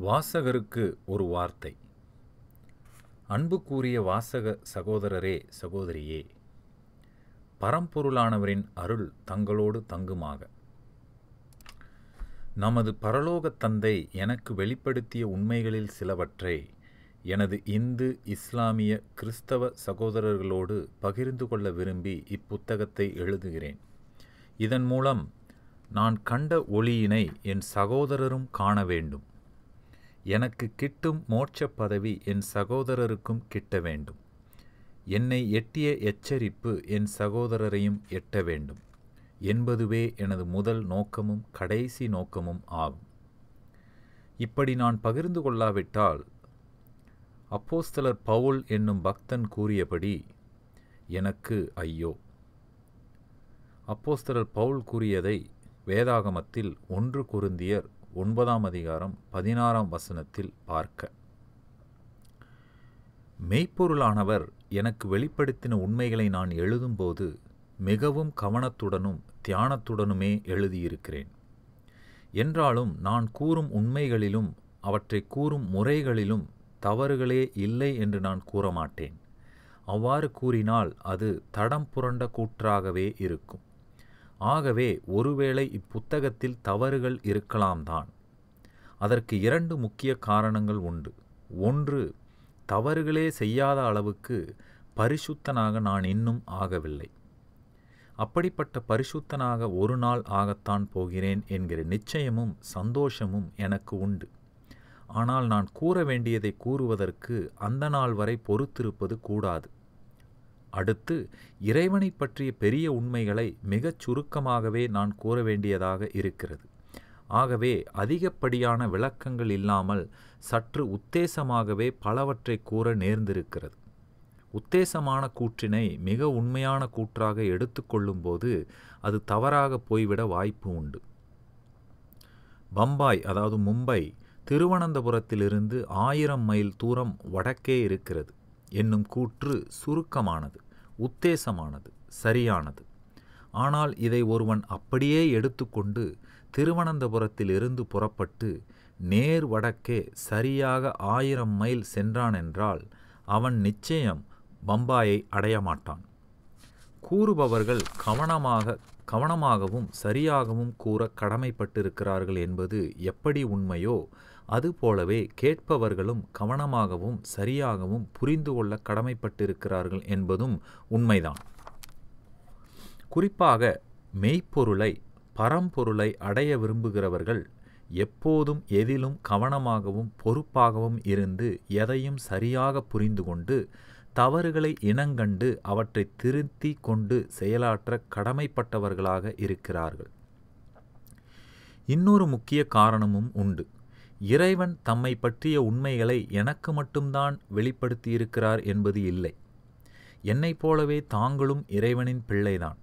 வாசகருக்கு ஒரு வார்த்தை. அன்புக்கூறிய வாசக சகோதரரே சகோதரியே பரம்பொருளானவரின் அருள் தங்களோடு தங்குமாக. நமது பரலோகத் தந்தை எனக்கு வெளிப்படுத்திய உண்மைகளில் சிலவற்றை எனது இந்து இஸ்லாமிய கிறிஸ்தவ சகோதரர்களோடு பகிர்ந்து கொள்ள விரும்பி இப்புத்தகத்தை எழுதுகிறேன். இதன் மூலம் நான் கண்ட ஒளியினை என் சகோதரரும் காண வேண்டும். எனக்கு கிட்டும் மோட்சப் பதவி என் சகோதரருக்கும் கிட்ட வேண்டும். என்னை எட்டிய எச்சரிப்பு என் சகோதரரையும் எட்ட வேண்டும். என்பதுவே எனது முதல் நோக்கமும் கடைசி நோக்கமும் ஆகும். இப்படி நான் பகிர்ந்து கொள்ளாவிட்டால் அப்போஸ்தலர் பவுல் என்னும் பக்தன் கூறியபடி எனக்கு ஐயோ. அப்போஸ்தலர் பவுல் கூறியதை வேதாகமத்தில் ஒன்று குருந்தியர் ஒன்பதாம் அதிகாரம் பதினாறாம் வசனத்தில் பார்க்க. மெய்ப்பொருளானவர் எனக்கு வெளிப்படுத்தின உண்மைகளை நான் எழுதும்போது மிகவும் கவனத்துடனும் தியானத்துடனுமே எழுதியிருக்கிறேன். என்றாலும் நான் கூறும் உண்மைகளிலும் அவற்றை கூறும் முறைகளிலும் தவறுகளே இல்லை என்று நான் கூறமாட்டேன். அவ்வாறு கூறினால் அது தடம் புரண்ட கூற்றாகவே இருக்கும். ஆகவே ஒருவேளை இப்புத்தகத்தில் தவறுகள் இருக்கலாம்தான் அதற்கு இரண்டு முக்கிய காரணங்கள் உண்டு. ஒன்று தவறுகளே செய்யாத அளவுக்கு பரிசுத்தனாக நான் இன்னும் ஆகவில்லை. அப்படிப்பட்ட பரிசுத்தனாக ஒரு நாள் ஆகத்தான் போகிறேன் என்கிற நிச்சயமும் சந்தோஷமும் எனக்கு உண்டு. ஆனால் நான் கூற வேண்டியதை கூறுவதற்கு அந்த நாள் வரை பொறுத்திருப்பது கூடாது. அடுத்து இறைவனை பற்றிய பெரிய உண்மைகளை மிகச் சுருக்கமாகவே நான் கூற வேண்டியதாக இருக்கிறது. ஆகவே அதிகப்படியான விளக்கங்கள் இல்லாமல் சற்று உத்தேசமாகவே பலவற்றை கூற நேர்ந்திருக்கிறது. உத்தேசமான கூற்றினை மிக உண்மையான கூற்றாக எடுத்துக்கொள்ளும்போது அது தவறாக போய்விட வாய்ப்பு உண்டு. பம்பாய் அதாவது மும்பை திருவனந்தபுரத்திலிருந்து ஆயிரம் மைல் தூரம் வடக்கே இருக்கிறது. என்னும் கூற்று சுருக்கமானது உத்தேசமானது சரியானது. ஆனால் இதை ஒருவன் அப்படியே எடுத்துக்கொண்டு திருவனந்தபுரத்திலிருந்து புறப்பட்டு நேர் வடக்கே சரியாக ஆயிரம் மைல் சென்றானென்றால் அவன் நிச்சயம் பம்பாயை அடைய மாட்டான். கூறுபவர்கள் கவனமாக கவனமாகவும் சரியாகவும் கூற கடமைப்பட்டிருக்கிறார்கள் என்பது எப்படி உண்மையோ அதுபோலவே கேட்பவர்களும் கவனமாகவும் சரியாகவும் புரிந்து கொள்ள கடமைப்பட்டிருக்கிறார்கள் என்பதும் உண்மைதான். குறிப்பாக மெய்ப்பொருளை பரம்பொருளை அடைய விரும்புகிறவர்கள் எப்போதும் எதிலும் கவனமாகவும் பொறுப்பாகவும் இருந்து எதையும் சரியாக புரிந்து கொண்டு தவறுகளை இனங்கண்டு அவற்றை திருத்தி கொண்டு செயலாற்ற கடமைப்பட்டவர்களாக இருக்கிறார்கள். இன்னொரு முக்கிய காரணமும் உண்டு. இறைவன் தம்மை பற்றிய உண்மைகளை எனக்கு மட்டும்தான் வெளிப்படுத்தியிருக்கிறார் என்பது இல்லை. என்னைப் போலவே தாங்களும் இறைவனின் பிள்ளைதான்.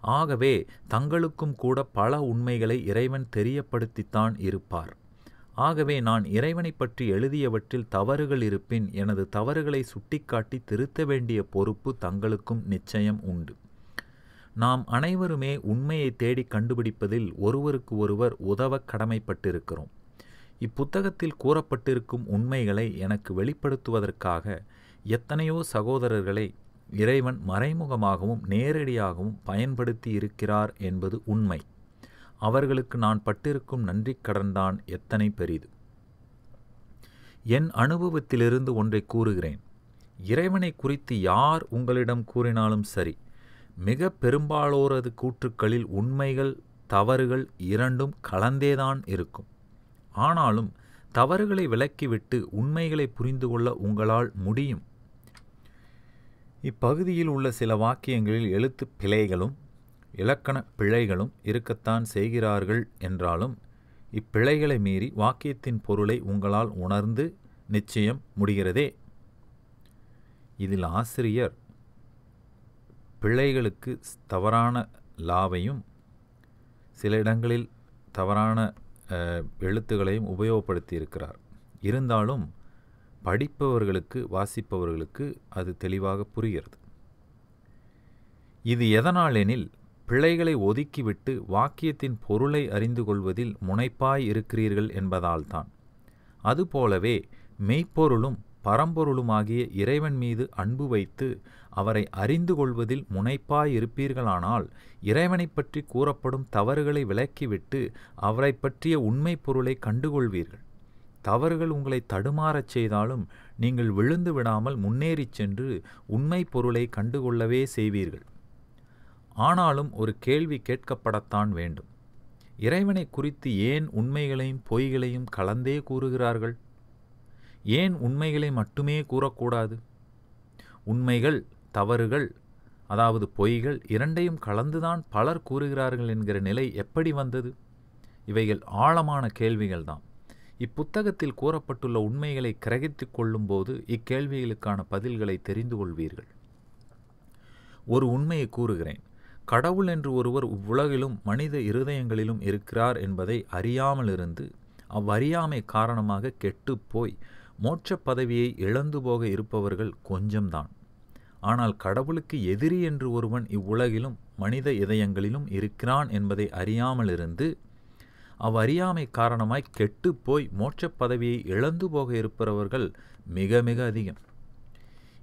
ஆகவே தங்களுக்கும் கூட பல உண்மைகளை இறைவன் தெரியப்படுத்தித்தான் இருப்பார். ஆகவே நான் இறைவனை பற்றி எழுதியவற்றில் தவறுகள் இருப்பின் எனது தவறுகளை சுட்டிக்காட்டி திருத்த வேண்டிய பொறுப்பு தங்களுக்கும் நிச்சயம் உண்டு. நாம் அனைவருமே உண்மையை தேடி கண்டுபிடிப்பதில் ஒருவருக்கு ஒருவர் உதவ கடமைப்பட்டிருக்கிறோம். இப்புத்தகத்தில் கூறப்பட்டிருக்கும் உண்மைகளை எனக்கு வெளிப்படுத்துவதற்காக எத்தனையோ சகோதரர்களை இறைவன் மறைமுகமாகவும் நேரடியாகவும் பயன்படுத்தி இருக்கிறார் என்பது உண்மை. அவர்களுக்கு நான் பட்டிருக்கும் நன்றி கடன்தான் எத்தனை பெரிது. என் அனுபவத்திலிருந்து ஒன்றை கூறுகிறேன். இறைவனை குறித்து யார் உங்களிடம் கூறினாலும் சரி மிக பெரும்பாலோரது கூற்றுக்களில் உண்மைகள் தவறுகள் இரண்டும் கலந்தேதான் இருக்கும். ஆனாலும் தவறுகளை விலக்கிவிட்டு உண்மைகளை புரிந்து கொள்ள உங்களால் முடியும். இப்பகுதியில் உள்ள சில வாக்கியங்களில் எழுத்து பிழைகளும் இலக்கண பிழைகளும் இருக்கத்தான் செய்கிறார்கள் என்றாலும் இப்பிழைகளை மீறி வாக்கியத்தின் பொருளை உங்களால் உணர்ந்து நிச்சயம் முடிகிறதே. இதில் ஆசிரியர் பிழைகளுக்கு தவறான லாவையும் சில இடங்களில் தவறான எழுத்துக்களையும் உபயோகப்படுத்தி இருக்கிறார் இருந்தாலும் படிப்பவர்களுக்கு வாசிப்பவர்களுக்கு அது தெளிவாக புரிகிறது. இது எதனாலெனில் பிழைகளை ஒதுக்கிவிட்டு வாக்கியத்தின் பொருளை அறிந்து கொள்வதில் முனைப்பாய் இருக்கிறீர்கள் என்பதால்தான். அதுபோலவே மெய்ப்பொருளும் பரம்பொருளுமாகிய இறைவன் மீது அன்பு வைத்து அவரை அறிந்து கொள்வதில் முனைப்பாயிருப்பீர்களானால் இறைவனைப் பற்றி கூறப்படும் தவறுகளை விலக்கிவிட்டு அவரை பற்றிய உண்மை பொருளை கண்டுகொள்வீர்கள். தவறுகள் உங்களை தடுமாறச் செய்தாலும் நீங்கள் விழுந்து விடாமல் முன்னேறிச் சென்று உண்மை பொருளை கண்டுகொள்ளவே செய்வீர்கள். ஆனாலும் ஒரு கேள்வி கேட்கப்படத்தான் வேண்டும். இறைவனை குறித்து ஏன் உண்மைகளையும் பொய்களையும் கலந்தே கூறுகிறார்கள்? ஏன் உண்மைகளை மட்டுமே கூறக்கூடாது? உண்மைகள் தவறுகள் அதாவது பொய்கள் இரண்டையும் கலந்துதான் பலர் கூறுகிறார்கள் என்கிற நிலை எப்படி வந்தது? இவைகள் ஆழமான கேள்விகள்தான் இப்புத்தகத்தில் கூறப்பட்டுள்ள உண்மைகளை கிரகித்துக் கொள்ளும்போது இக்கேள்விகளுக்கான பதில்களை தெரிந்து கொள்வீர்கள். ஒரு உண்மையை கூறுகிறேன். கடவுள் என்று ஒருவர் உலகிலும் மனித இருதயங்களிலும் இருக்கிறார் என்பதை அறியாமல் இருந்து அவ்வறியாமை காரணமாக கெட்டுப்போய் மோட்ச பதவியை இழந்து போக இருப்பவர்கள் கொஞ்சம்தான். ஆனால் கடவுளுக்கு எதிரி என்று ஒருவன் இவ்வுலகிலும் மனித இதயங்களிலும் இருக்கிறான் என்பதை அறியாமலிருந்து அவ்வறியாமை காரணமாய் கெட்டுப்போய் மோட்சப் பதவியை இழந்து போக இருப்பவர்கள் மிக மிக அதிகம்.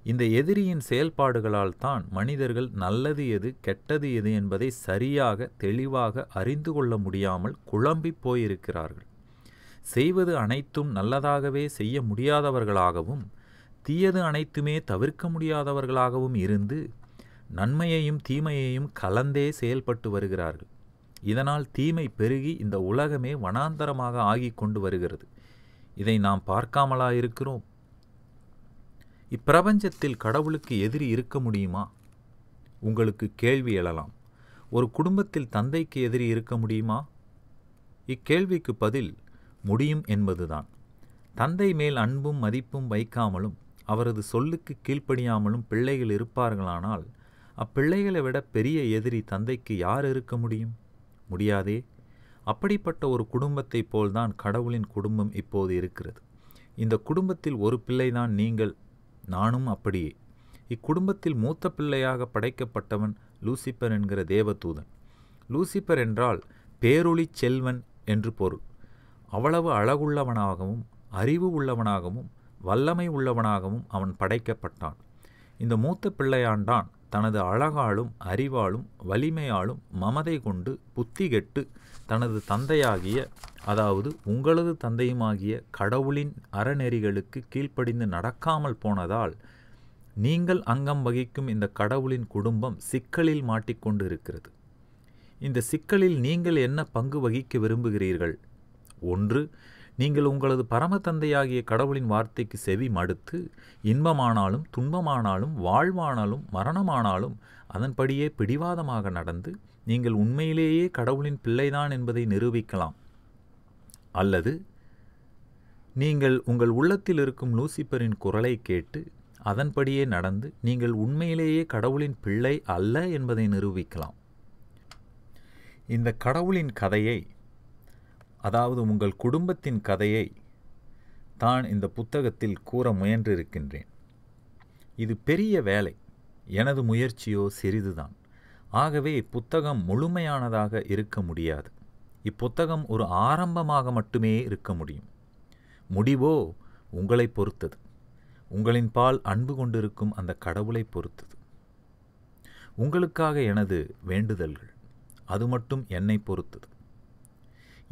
இந்த எதிரியின் செயல்பாடுகளால் தான் மனிதர்கள் நல்லது எது கெட்டது எது என்பதை சரியாக தெளிவாக அறிந்து கொள்ள முடியாமல் குழம்பி போயிருக்கிறார்கள். செய்வது அனைத்தும் நல்லதாகவே செய்ய முடியாதவர்களாகவும் தீயது அனைத்துமே தவிர்க்க முடியாதவர்களாகவும் இருந்து நன்மையையும் தீமையையும் கலந்தே செயல்பட்டு வருகிறார்கள். இதனால் தீமை பெருகி இந்த உலகமே வனாந்தரமாக ஆகிக் கொண்டு வருகிறது. இதை நாம் பார்க்காமலா இருக்கிறோம் இப்பிரபஞ்சத்தில் கடவுளுக்கு எதிரி இருக்க முடியுமா? உங்களுக்கு கேள்வி எழலாம். ஒரு குடும்பத்தில் தந்தைக்கு எதிரி இருக்க முடியுமா? இக்கேள்விக்கு பதில் முடியும் என்பதுதான். தந்தை மேல் அன்பும் மதிப்பும் வைக்காமலும் அவரது சொல்லுக்கு கீழ்ப்படியாமலும் பிள்ளைகள் இருப்பார்களானால் அப்பிள்ளைகளை விட பெரிய எதிரி தந்தைக்கு யார் இருக்க முடியும்? முடியாதே. அப்படிப்பட்ட ஒரு குடும்பத்தைப் போல்தான் கடவுளின் குடும்பம் இப்போது இருக்கிறது. இந்த குடும்பத்தில் ஒரு பிள்ளைதான் நீங்கள் நானும் அப்படியே. இக்குடும்பத்தில் மூத்த பிள்ளையாக படைக்கப்பட்டவன் லூசிப்பர் என்கிற தேவதூதன். லூசிப்பர் என்றால் பேரொளி செல்வன் என்று பொருள். அவ்வளவு அழகுள்ளவனாகவும் அறிவு உள்ளவனாகவும் வல்லமை உள்ளவனாகவும் அவன் படைக்கப்பட்டான். இந்த மூத்த பிள்ளையாண்டான். தனது அழகாலும் அறிவாலும் வலிமையாலும் மமதை கொண்டு புத்தி கெட்டு தனது தந்தையாகிய அதாவது உங்களது தந்தையுமாகிய கடவுளின் அறநெறிகளுக்கு கீழ்ப்படிந்து நடக்காமல் போனதால் நீங்கள் அங்கம் வகிக்கும் இந்த கடவுளின் குடும்பம் சிக்கலில் மாட்டிக்கொண்டு இருக்கிறது இந்த சிக்கலில் நீங்கள் என்ன பங்கு வகிக்க விரும்புகிறீர்கள்? ஒன்று நீங்கள் உங்களது பரமதந்தையாகிய கடவுளின் வார்த்தைக்கு செவி மடுத்து இன்பமானாலும் துன்பமானாலும் வாழ்வானாலும் மரணமானாலும் அதன்படியே பிடிவாதமாக நடந்து நீங்கள் உண்மையிலேயே கடவுளின் பிள்ளைதான் என்பதை நிரூபிக்கலாம். அல்லது நீங்கள் உங்கள் உள்ளத்தில் இருக்கும் லூசிப்பரின் குரலை கேட்டு அதன்படியே நடந்து நீங்கள் உண்மையிலேயே கடவுளின் பிள்ளை அல்ல என்பதை நிரூபிக்கலாம். இந்த கடவுளின் கதையை அதாவது உங்கள் குடும்பத்தின் கதையை தான் இந்த புத்தகத்தில் கூற முயன்றிருக்கின்றேன். இது பெரிய வேலை எனது முயற்சியோ சிறிதுதான். ஆகவே இப்புத்தகம் முழுமையானதாக இருக்க முடியாது. இப்புத்தகம் ஒரு ஆரம்பமாக மட்டுமே இருக்க முடியும். முடிவோ உங்களை பொறுத்தது. உங்களின் பால் அன்பு கொண்டிருக்கும் அந்த கடவுளை பொறுத்தது. உங்களுக்காக எனது வேண்டுதல்கள் அது மட்டும் என்னை பொறுத்தது.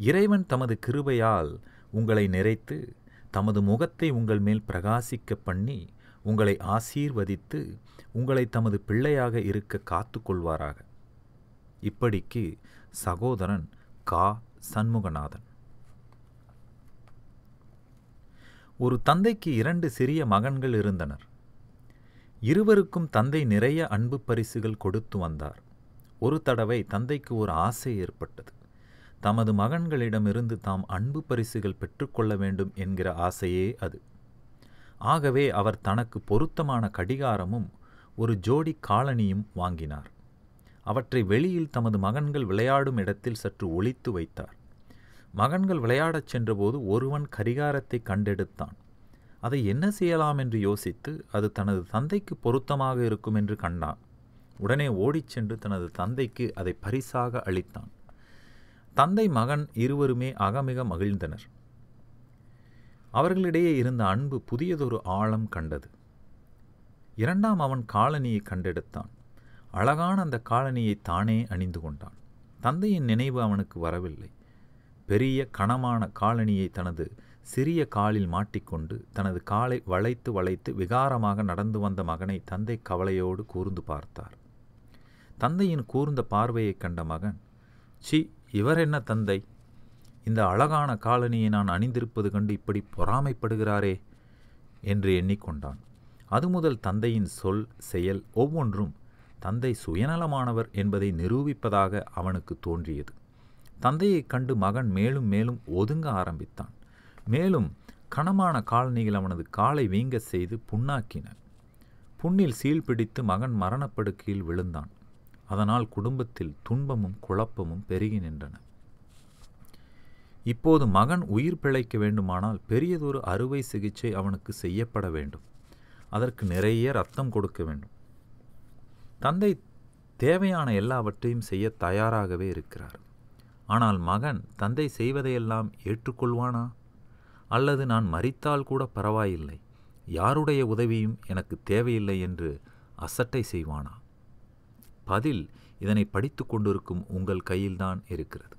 இறைவன் தமது கிருபையால் உங்களை நிறைத்து தமது முகத்தை உங்கள் மேல் பிரகாசிக்க பண்ணி உங்களை ஆசீர்வதித்து உங்களை தமது பிள்ளையாக இருக்க காத்து கொள்வாராக இப்படிக்கு சகோதரன் கா. சண்முகநாதன். ஒரு தந்தைக்கு இரண்டு சிறிய மகன்கள் இருந்தனர். இருவருக்கும் தந்தை நிறைய அன்பு பரிசுகள் கொடுத்து வந்தார். ஒரு தடவை தந்தைக்கு ஒரு ஆசை ஏற்பட்டது. தமது மகன்களிடமிருந்து தாம் அன்பு பரிசுகள் பெற்றுக்கொள்ள வேண்டும் என்கிற ஆசையே அது. ஆகவே அவர் தனக்கு பொருத்தமான கடிகாரமும் ஒரு ஜோடி காலணியும் வாங்கினார். அவற்றை வெளியில் தமது மகன்கள் விளையாடும் இடத்தில் சற்று ஒழித்து வைத்தார். மகன்கள் விளையாடச் சென்றபோது ஒருவன் கரிகாரத்தை கண்டெடுத்தான். அதை என்ன செய்யலாம் என்று யோசித்து அது தனது தந்தைக்கு பொருத்தமாக இருக்கும் என்று கண்டான். உடனே ஓடிச் சென்று தனது தந்தைக்கு அதை பரிசாக அளித்தான். தந்தை மகன் இருவருமே அகமிக மகிழ்ந்தனர். அவர்களிடையே இருந்த அன்பு புதியதொரு ஆழம் கண்டது. இரண்டாம் அவன் காலனியை கண்டெடுத்தான். அழகான அந்த காலனியை தானே அணிந்து கொண்டான். தந்தையின் நினைவு அவனுக்கு வரவில்லை. பெரிய கனமான காலனியை தனது சிறிய காலில் மாட்டிக்கொண்டு தனது காலை வளைத்து வளைத்து விகாரமாக நடந்து வந்த மகனை தந்தை கவலையோடு கூர்ந்து பார்த்தார். தந்தையின் கூர்ந்த பார்வையைக் கண்ட மகன் சி இவர் என்ன தந்தை? இந்த அழகான காலனியை நான் அணிந்திருப்பது கண்டு இப்படி பொறாமைப்படுகிறாரே என்று எண்ணிக்கொண்டான். அது முதல் தந்தையின் சொல் செயல் ஒவ்வொன்றும் தந்தை சுயநலமானவர் என்பதை நிரூபிப்பதாக அவனுக்கு தோன்றியது. தந்தையைக் கண்டு மகன் மேலும் மேலும் ஒதுங்க ஆரம்பித்தான். மேலும் கனமான காலணிகள் அவனது காலை வீங்க செய்து புண்ணாக்கின புண்ணில் சீல் பிடித்து மகன் மரணப்படுக்கையில் விழுந்தான். அதனால் குடும்பத்தில் துன்பமும் குழப்பமும் பெருகி நின்றன. இப்போது மகன் உயிர் பிழைக்க வேண்டுமானால் பெரியதொரு அறுவை சிகிச்சை அவனுக்கு செய்யப்பட வேண்டும். அதற்கு நிறைய ரத்தம் கொடுக்க வேண்டும். தந்தை தேவையான எல்லாவற்றையும் செய்ய தயாராகவே இருக்கிறார். ஆனால் மகன் தந்தை செய்வதையெல்லாம் ஏற்றுக்கொள்வானா? அல்லது நான் மறித்தால் கூட பரவாயில்லை யாருடைய உதவியும் எனக்கு தேவையில்லை என்று அசட்டை செய்வானா? பதில் இதனை படித்து கொண்டிருக்கும் உங்கள் கையில்தான் இருக்கிறது.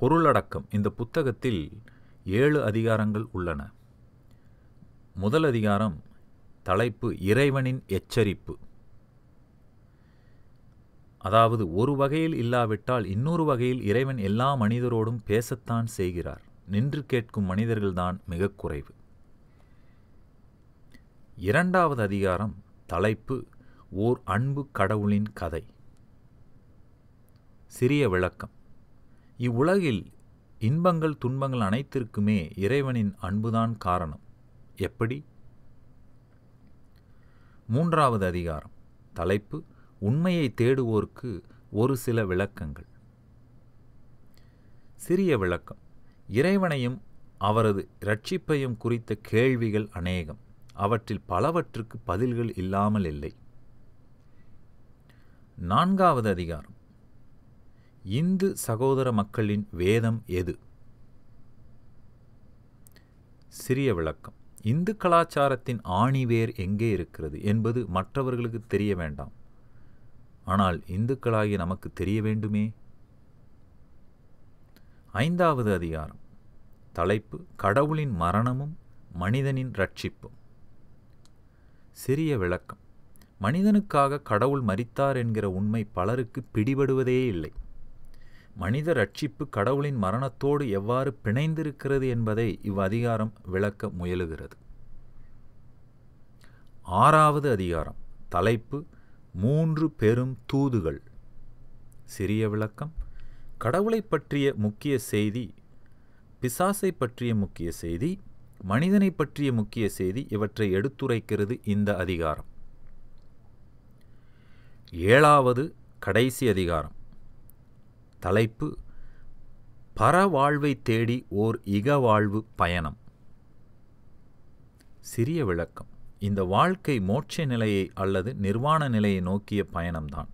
பொருளடக்கம். இந்த புத்தகத்தில் ஏழு அதிகாரங்கள் உள்ளன. முதல் அதிகாரம் தலைப்பு இறைவனின் எச்சரிப்பு. அதாவது ஒரு வகையில் இல்லாவிட்டால் இன்னொரு வகையில் இறைவன் எல்லா மனிதரோடும் பேசத்தான் செய்கிறார். நின்று கேட்கும் மனிதர்கள்தான் மிக குறைவு. இரண்டாவது அதிகாரம் தலைப்பு ஓர் அன்பு கடவுளின் கதை. சிறிய விளக்கம். இவ்வுலகில் இன்பங்கள் துன்பங்கள் அனைத்திற்குமே இறைவனின் அன்புதான் காரணம். எப்படி? மூன்றாவது அதிகாரம் தலைப்பு உண்மையை தேடுவோருக்கு ஒரு சில விளக்கங்கள். சிறிய விளக்கம். இறைவனையும் அவரது இரட்சிப்பையும் குறித்த கேள்விகள் அநேகம். அவற்றில் பலவற்றுக்கு பதில்கள் இல்லாமல் இல்லை. நான்காவது அதிகாரம். இந்து சகோதர மக்களின் வேதம் எது? சிறிய விளக்கம். இந்து கலாச்சாரத்தின் ஆணிவேர் எங்கே இருக்கிறது என்பது மற்றவர்களுக்கு தெரிய வேண்டாம். ஆனால் இந்துக்களாகி நமக்கு தெரிய வேண்டுமே? ஐந்தாவது அதிகாரம். தலைப்பு கடவுளின் மரணமும் மனிதனின் ரட்சிப்பும் சிறிய விளக்கம். மனிதனுக்காக கடவுள் மரித்தார் என்கிற உண்மை பலருக்கு பிடிபடுவதே இல்லை. மனித ரட்சிப்பு கடவுளின் மரணத்தோடு எவ்வாறு பிணைந்திருக்கிறது என்பதை இவ்வதிகாரம் விளக்க முயலுகிறது. ஆறாவது அதிகாரம். தலைப்பு மூன்று பெரும் தூதுகள். சிறிய விளக்கம். கடவுளை பற்றிய முக்கிய செய்தி பிசாசை பற்றிய முக்கிய செய்தி மனிதனை பற்றிய முக்கிய செய்தி இவற்றை எடுத்துரைக்கிறது இந்த அதிகாரம். ஏழாவது கடைசி அதிகாரம். தலைப்பு பரவாழ்வை தேடி ஓர் இகவாழ்வு பயணம். சிறிய விளக்கம் இந்த வாழ்க்கை மோட்ச நிலையை அல்லது நிர்வாண நிலையை நோக்கிய பயணம்தான்.